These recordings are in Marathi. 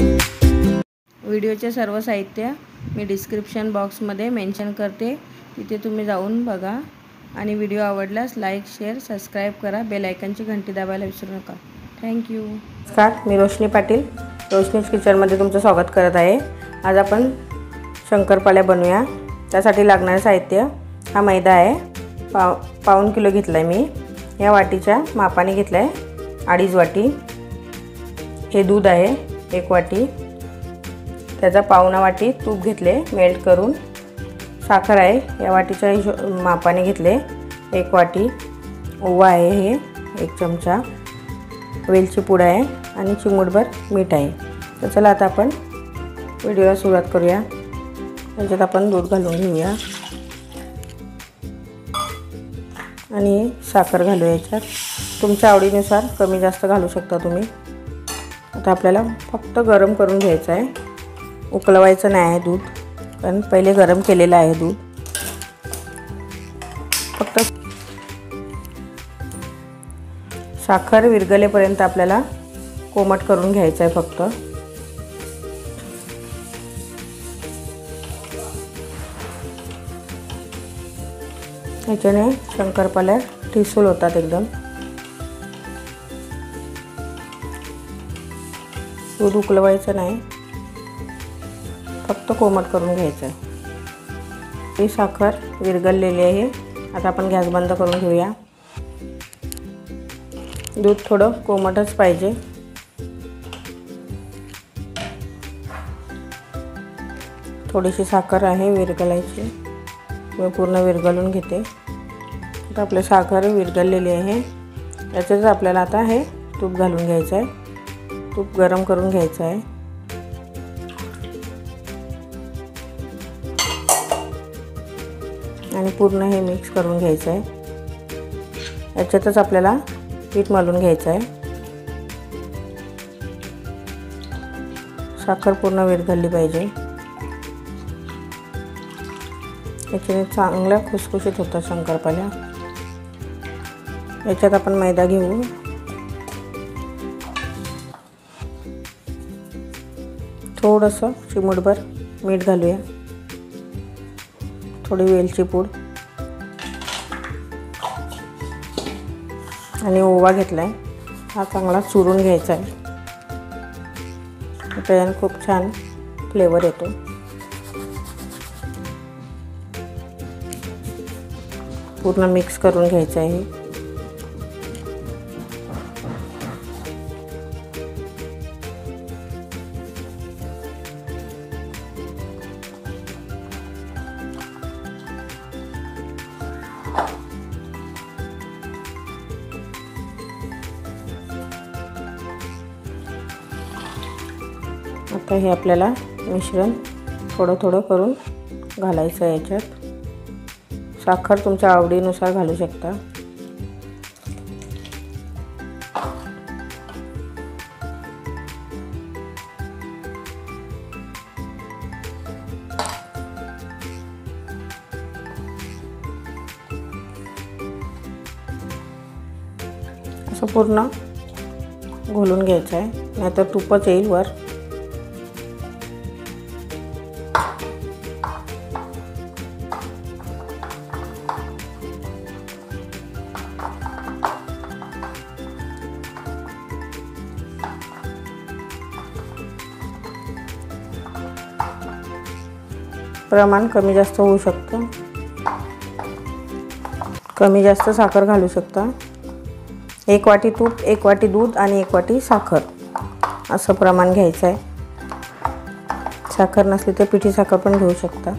व्हिडिओचे सर्व साहित्य मी डिस्क्रिप्शन बॉक्समध्ये मेन्शन करते. तिथे तुम्ही जाऊन बघा. आणि व्हिडिओ आवडल्यास लाईक शेअर सबस्क्राईब करा. बेल घंटी दाबायला विसरू नका. थँक्यू नमस्कार मी रोशनी पाटील. रोशनीज किचनमध्ये तुमचं स्वागत करत आहे. आज आपण शंकरपाळ्या बनवूया. त्यासाठी लागणारं साहित्य हा मैदा आहे. पाव पाऊन किलो घेतला आहे मी. या वाटीच्या मापाने घेतला आहे अडीच वाटी. हे दूध आहे. एक वाटी. त्याचा पावणा वाटी तूप घेतले मेल्ट करून. साखर आहे या वाटीच्या हिशो मापाने घेतले. एक वाटी ओवा आहे हे एक चमचा. वेलची पूड आहे आणि चिमूटभर मीठ आहे. तर चला आता आपण व्हिडिओला सुरुवात करूया. त्याच्यात आपण दूध घालून घेऊया. आणि साखर घालू याच्यात. तुमच्या आवडीनुसार कमी जास्त घालू शकता तुम्ही. आता आपल्याला फक्त गरम करून घ्यायचं आहे. उकळवायचं नाही आहे दूध कारण पहिले गरम केलेलं आहे दूध. फक्त साखर विरगलेपर्यंत आपल्याला कोमट करून घ्यायचं आहे फक्त. याच्याने शंकरपाल्या ठिसूल होतात एकदम. दूध उकलवायचं नाही. फक्त कोमट करून घ्यायचं आहे ही साखर विरगळलेली आहे. आता आपण गॅस बंद करून घेऊया. दूध थोडं कोमटच पाहिजे. थोडीशी साखर आहे विरगलायची मी पूर्ण विरगळून घेते. तर आपली साखर विरगळलेली आहे. याच्यातच आपल्याला आता हे तूप घालून घ्यायचं आहे खूप गरम करून घ्यायचं आहे. आणि पूर्ण हे मिक्स करून घ्यायचं आहे. याच्यातच आपल्याला पीठ मळून घ्यायचं आहे. साखर पूर्ण विरघळली पाहिजे. याच्याने चांगल्या खुसखुशीत होतात शंकरपाल्या याच्यात आपण मैदा घेऊ. थोडंसं चिमूटभर मीठ घालूया. थोडी वेलची पूड. आणि ओवा घेतला आहे हा चांगला चुरून घ्यायचा आहे. त्याच्याने खूप छान फ्लेवर येतो. पूर्ण मिक्स करून घ्यायचं आहे आता हे आपल्याला मिश्रण थोडं थोडं करून घालायचं आहे याच्यात. साखर तुमच्या आवडीनुसार घालू शकता. असं पूर्ण घोलून घ्यायचं आहे. नाहीतर तुपच येईल वर. प्रमाण कमी जास्त होऊ शकतं. कमी जास्त साखर घालू शकता. एक वाटी तूप एक वाटी दूध आणि एक वाटी साखर. असं प्रमाण घ्यायचं आहे. साखर नसली तर पिठी साखर पण घेऊ शकता.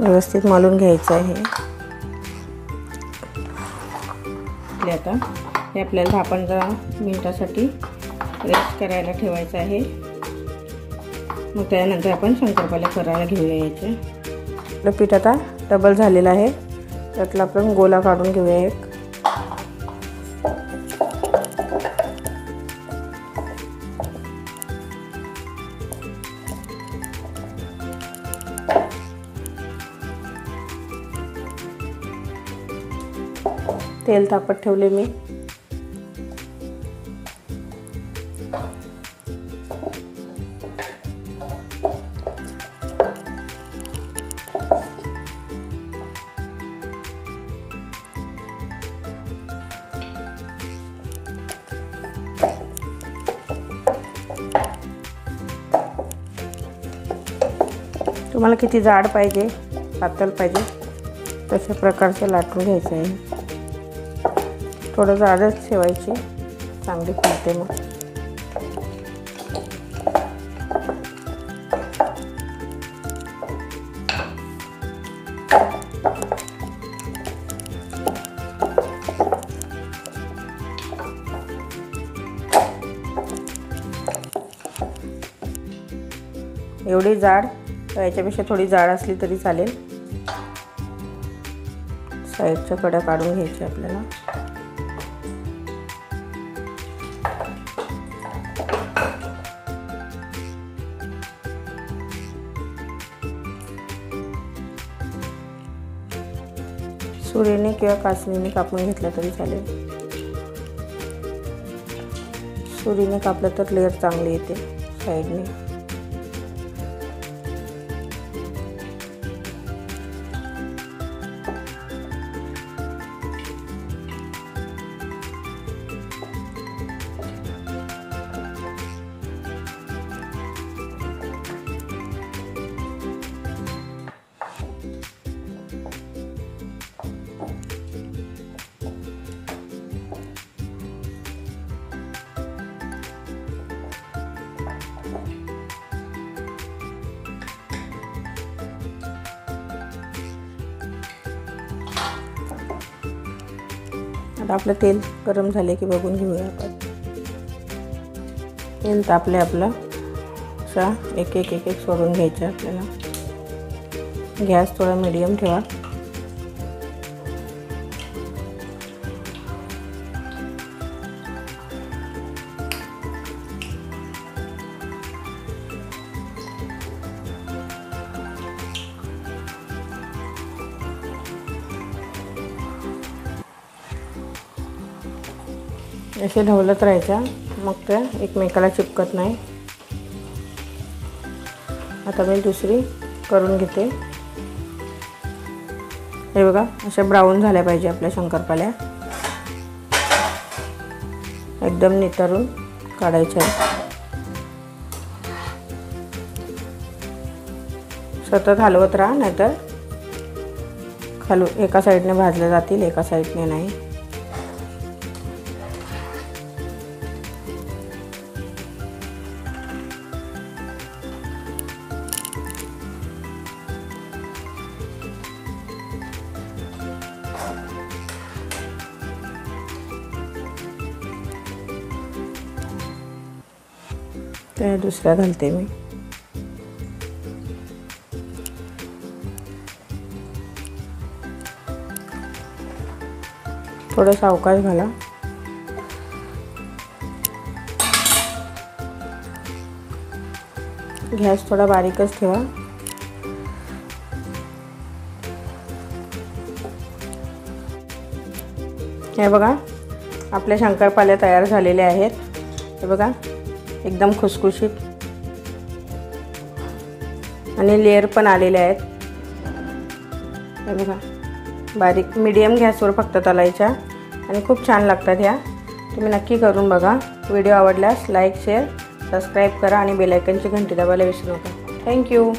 व्यवस्थित मळून घ्यायचं आहे. आता हे आपल्याला दहा पंधरा मिनटासाठी रेस्ट करायला ठेवायचं आहे. मग त्यानंतर आपण शंकरपाल्या करायला घेऊया याचे आपलं पीठ आता डबल झालेलं आहे. त्यातला आपण गोला काढून घेऊया एक. तेल तापत ठेवले मी. तुम्हाला किती जाड पाहिजे? पातळ पाहिजे. तशा प्रकारचं लाटून घ्यायचं आहे. थोडं जाडच ठेवायची. चांगली फुलते मग. एवढी जाड याच्यापेक्षा थोडी जाड असली तरी चालेल. साईडच्या कड्या काढून घ्यायच्या आपल्याला. सुरीने किंवा कासणीने कापून घेतलं तरी चालेल. सुरीने कापलं तर लेअर चांगली येते साईडने. आता आपलं तेल गरम झाले की बघून घेऊया आपण. तेल तापले आपलं असा एक एक एक एक सोडून घ्यायचं आपल्याला. गॅस थोडा मिडियम ठेवा. असे ढवलत राहायच्या. मग त्या एकमेकाला चिपकत नाही. आता मी दुसरी करून घेते. हे बघा अशा ब्राऊन झाल्या पाहिजे आपल्या शंकरपाल्या एकदम नितरून काढायच्या. सतत हलवत राहा नाहीतर खालू एका साईडने भाजल्या जातील एका साईडने नाही. त्या दुसऱ्या घालते मी. थोडं सावकाश घाला. गॅस थोडा बारीकच ठेवा. हे बघा आपल्या शंकरपाल्या तयार झालेल्या आहेत. हे बघा. एकदम खुसखुशीत. आणि लेअर पण आलेले आहेत. हे बघा. बारीक मीडियम गॅसवर फक्त तलायच्या. आणि खूप छान लागतात ह्या. तुम्ही नक्की करून बघा. व्हिडिओ आवडल्यास लाईक शेअर सबस्क्राईब करा आणि बेलायकनची घंटी दाबायला विसरू नका. थँक्यू